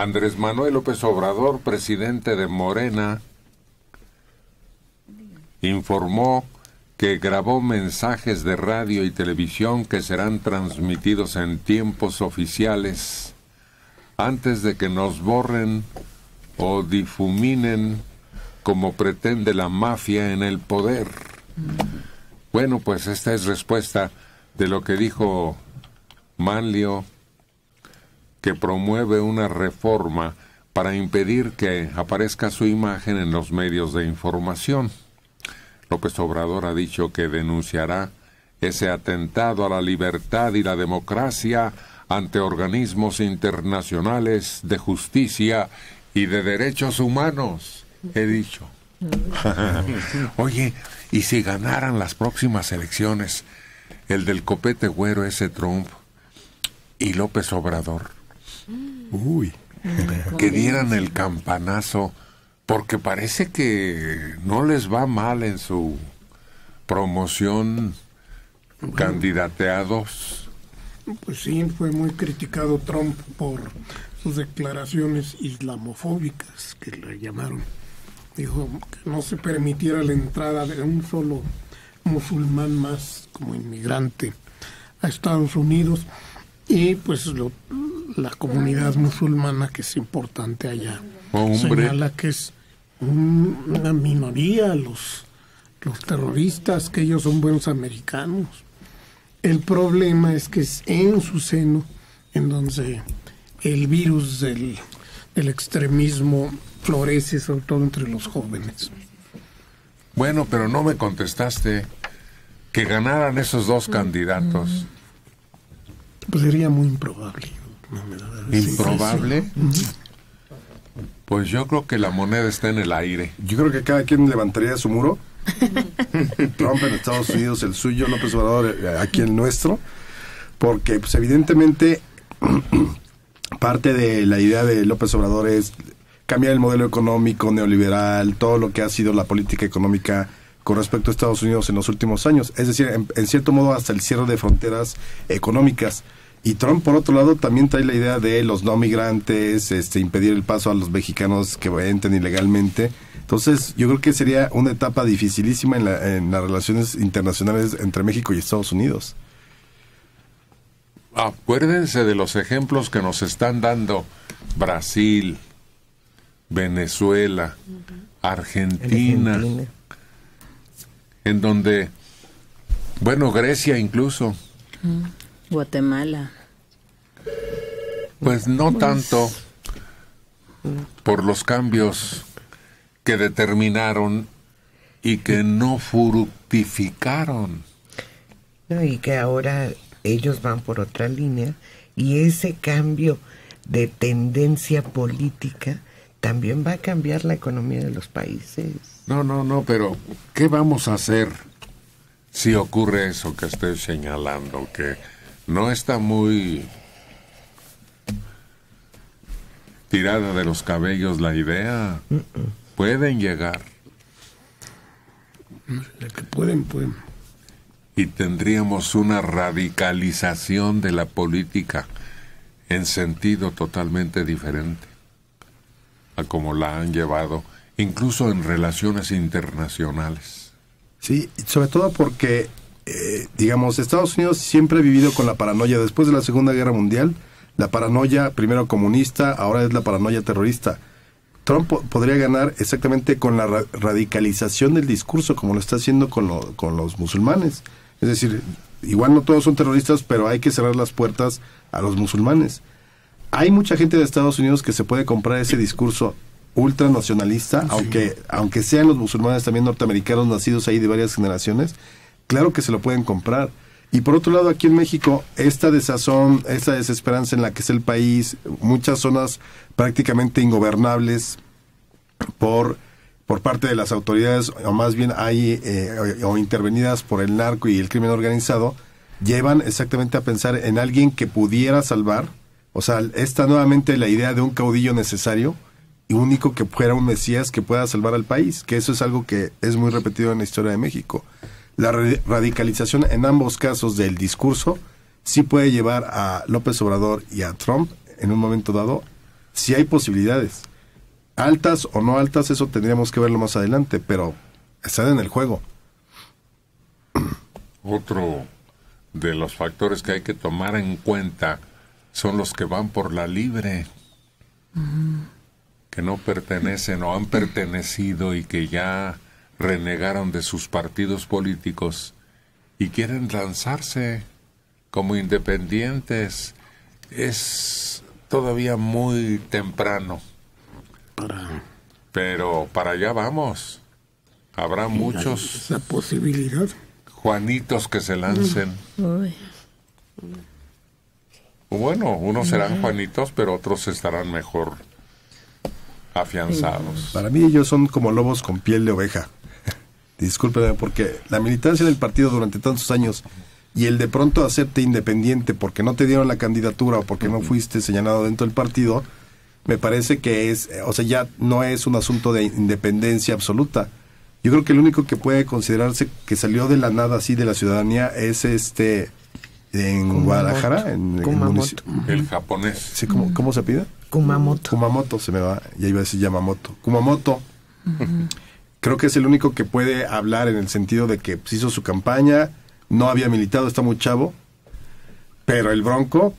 Andrés Manuel López Obrador, presidente de Morena, informó que grabó mensajes de radio y televisión que serán transmitidos en tiempos oficiales antes de que nos borren o difuminen como pretende la mafia en el poder. Bueno, pues esta es respuesta de lo que dijo Manlio, que promueve una reforma para impedir que aparezca su imagen en los medios de información. López Obrador ha dicho que denunciará ese atentado a la libertad y la democracia ante organismos internacionales de justicia y de derechos humanos, he dicho. Oye, ¿y si ganaran las próximas elecciones el del copete güero ese Trump y López Obrador? Uy, que dieran el campanazo porque parece que no les va mal en su promoción candidateados. Pues sí, fue muy criticado Trump por sus declaraciones islamofóbicas, que le llamaron. Dijo que no se permitiera la entrada de un solo musulmán más como inmigrante a Estados Unidos y pues la comunidad musulmana que es importante allá señala que es una minoría los los terroristas que ellos son buenos americanos el problema es que es en su seno en donde el virus del, extremismo florece sobre todo entre los jóvenes. Bueno, pero no me contestaste que ganaran esos dos candidatos. Pues sería muy improbable. ¿Improbable? Pues yo creo que la moneda está en el aire. Yo creo que cada quien levantaría su muro. Trump en Estados Unidos el suyo, López Obrador eh, aquí el nuestro. Porque pues evidentemente parte de la idea de López Obrador es cambiar el modelo económico neoliberal, todo lo que ha sido la política económica con respecto a Estados Unidos en los últimos años. Es decir, en, cierto modo hasta el cierre de fronteras económicas. Y Trump, por otro lado, también trae la idea de los no migrantes, este, impedir el paso a los mexicanos que entren ilegalmente. Entonces, yo creo que sería una etapa dificilísima en, en las relaciones internacionales entre México y Estados Unidos acuérdense de los ejemplos que nos están dando Brasil, Venezuela, Argentina, en donde, bueno, Grecia incluso. Guatemala. Pues no pues, tanto por los cambios que determinaron y que no fructificaron. No, y que ahora ellos van por otra línea y ese cambio de tendencia política también va a cambiar la economía de los países. No, no, no, pero ¿qué vamos a hacer si ocurre eso que estoy señalando? Que no está muy tirada de los cabellos la idea. Pueden llegar. Que pueden, pueden y tendríamos una radicalización de la política en sentido totalmente diferente a como la han llevado, incluso en relaciones internacionales. Sí, sobre todo porque, eh, digamos, Estados Unidos siempre ha vivido con la paranoia después de la Segunda Guerra Mundial, la paranoia primero comunista, ahora es la paranoia terrorista. Trump podría ganar exactamente con la radicalización del discurso, como lo está haciendo con, con los musulmanes. Es decir, igual no todos son terroristas, pero hay que cerrar las puertas a los musulmanes. Hay mucha gente de Estados Unidos que se puede comprar ese discurso ultranacionalista, aunque, aunque sean los musulmanes también norteamericanos nacidos ahí de varias generaciones, claro que se lo pueden comprar. Y por otro lado, aquí en México, esta desazón, esta desesperanza en la que es el país, muchas zonas prácticamente ingobernables por por parte de las autoridades, o más bien hay eh, o, intervenidas por el narco y el crimen organizado, llevan exactamente a pensar en alguien que pudiera salvar, o sea, está nuevamente la idea de un caudillo necesario y único que fuera un Mesías que pueda salvar al país, que eso es algo que es muy repetido en la historia de México. La radicalización en ambos casos del discurso sí puede llevar a López Obrador y a Trump en un momento dado sí hay posibilidades. Altas o no altas, eso tendríamos que verlo más adelante, pero están en el juego. Otro de los factores que hay que tomar en cuenta son los que van por la libre, que no pertenecen o han pertenecido y que ya renegaron de sus partidos políticos y quieren lanzarse como independientes. Es todavía muy temprano. Pero para allá vamos. Habrá muchos. La posibilidad. Juanitos que se lancen. Bueno, unos serán Juanitos, pero otros estarán mejor afianzados. Para mí ellos son como lobos con piel de oveja. Discúlpeme, porque la militancia del partido durante tantos años y el de pronto hacerte independiente porque no te dieron la candidatura o porque no fuiste señalado dentro del partido, me parece que es, o sea, ya no es un asunto de independencia absoluta. Yo creo que el único que puede considerarse que salió de la nada así de la ciudadanía es este en Guadalajara, en, el, el japonés. Sí, ¿cómo, ¿cómo, se pide? Kumamoto. Kumamoto se me va, ya iba a decir Yamamoto. Kumamoto. Creo que es el único que puede hablar en el sentido de que pues, hizo su campaña, no había militado, está muy chavo, pero el Bronco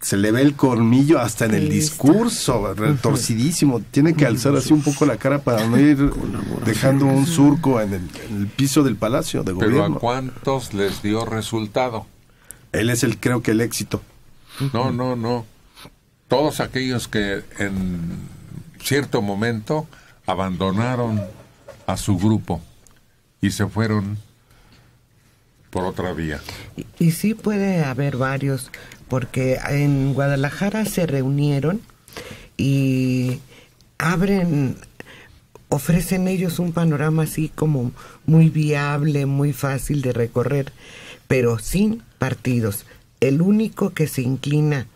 se le ve el colmillo hasta en el discurso, retorcidísimo. Tiene que alzar así un poco la cara para no ir dejando un surco en el, piso del palacio de gobierno. Pero ¿a cuántos les dio resultado? Él es el, creo que el éxito. No, no, no. Todos aquellos que en cierto momento abandonaron a su grupo y se fueron por otra vía. Y, sí puede haber varios, porque en Guadalajara se reunieron y abren, ofrecen ellos un panorama así como muy viable, muy fácil de recorrer, pero sin partidos. El único que se inclina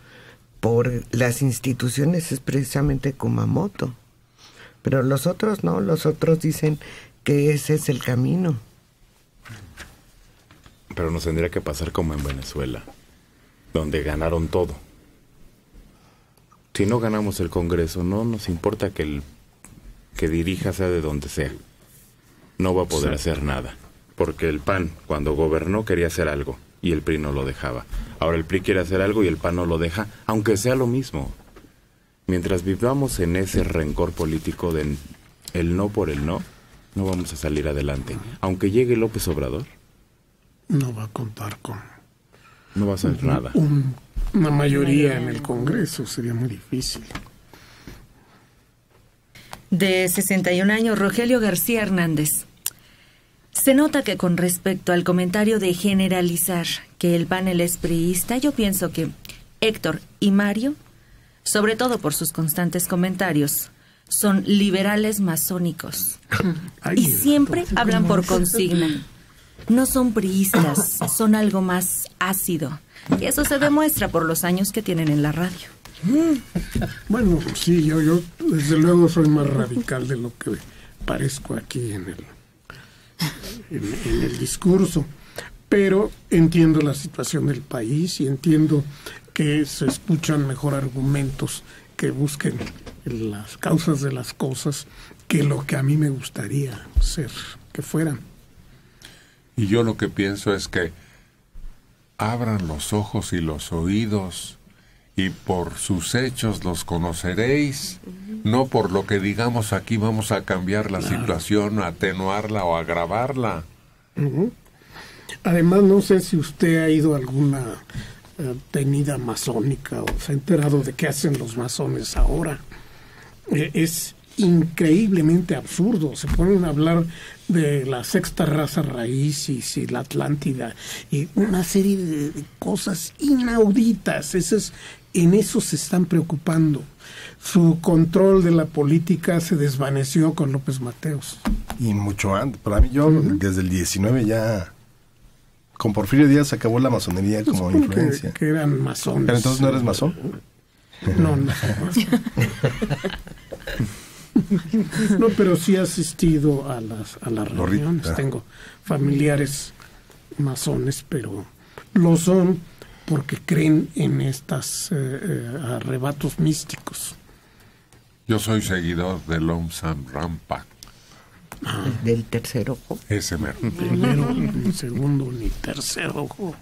por las instituciones es precisamente Kumamoto. Pero los otros no, los otros dicen que ese es el camino. Pero nos tendría que pasar como en Venezuela, donde ganaron todo. Si no ganamos el Congreso, no nos importa que el que dirija sea de donde sea. No va a poder hacer nada, porque el PAN cuando gobernó quería hacer algo y el PRI no lo dejaba. Ahora el PRI quiere hacer algo y el PAN no lo deja, aunque sea lo mismo. Mientras vivamos en ese rencor político de el no por el no, no vamos a salir adelante. Aunque llegue López Obrador, no va a contar con... No va a hacer nada. una mayoría en el Congreso sería muy difícil. De 61 años, Rogelio García Hernández. Se nota que con respecto al comentario de generalizar que el panel es priista, yo pienso que Héctor y Mario, sobre todo por sus constantes comentarios, son liberales masónicos. y siempre hablan por consigna no son priistas, son algo más ácido. Y eso se demuestra por los años que tienen en la radio. Bueno, sí, yo, yo desde luego soy más radical de lo que parezco aquí en el, en, el discurso. Pero entiendo la situación del país y entiendo que se escuchan mejor argumentos que busquen las causas de las cosas que lo que a mí me gustaría ser que fueran. Y yo lo que pienso es que abran los ojos y los oídos y por sus hechos los conoceréis, no por lo que digamos aquí vamos a cambiar la situación, atenuarla o agravarla. Además, no sé si usted ha ido a alguna eh, tenida masónica o se ha enterado de qué hacen los masones ahora. Eh, es increíblemente absurdo. Se ponen a hablar de la sexta raza raíz y, la Atlántida y una serie de, cosas inauditas. es, en eso se están preocupando. Su control de la política se desvaneció con López Mateos. Y mucho antes. Para mí, yo desde el 19 ya. Con Porfirio Díaz acabó la masonería como influencia. Que, eran masones. ¿Pero entonces no eres masón? No, no. no, pero sí he asistido a las, a las reuniones. Ah. Tengo familiares masones, pero lo son porque creen en estos eh, eh, arrebatos místicos. Yo soy seguidor de Lom Sam. Del tercer ojo. Ese mero. Primero, ni segundo, ni tercer ojo.